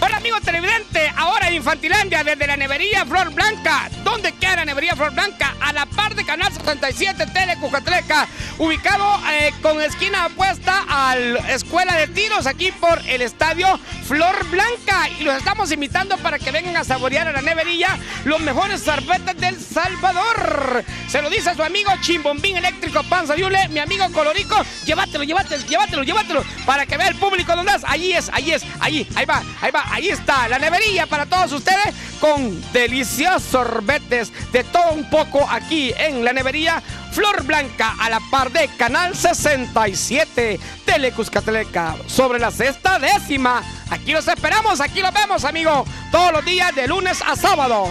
Hola amigo televidente, ahora en Infantilandia desde la nevería Flor Blanca. ¿Dónde queda Flor Blanca? A la par de Canal 77 Tele Cucatleca, ubicado eh, con esquina opuesta a la Escuela de Tiros aquí por el estadio Flor Blanca. Y los estamos invitando para que vengan a saborear a la nevería los mejores sorbetes del Salvador. Se lo dice a su amigo Chimbombín Eléctrico Panza Yule, mi amigo Colorico. Llévatelo, llévatelo, llévatelo, llévatelo, para que vea el público dónde es. Allí es, allí es, allí, ahí va, ahí va, ahí está la nevería para todos ustedes con deliciosos sorbetes de todo un poco aquí en la nevería Flor Blanca a la par de Canal 67 Telecuscateleca sobre la sexta décima. Aquí los esperamos, aquí los vemos, amigo, todos los días de lunes a sábado.